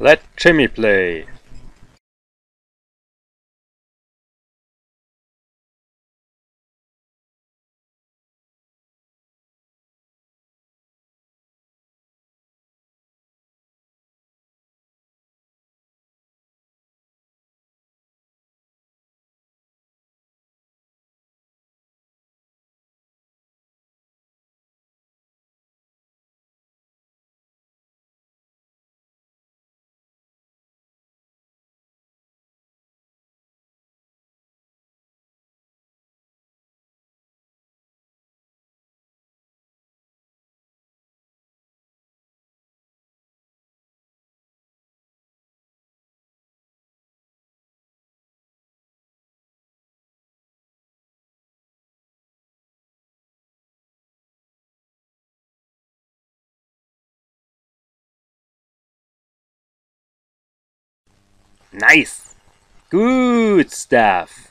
Let Jimmy play. Nice! Good stuff!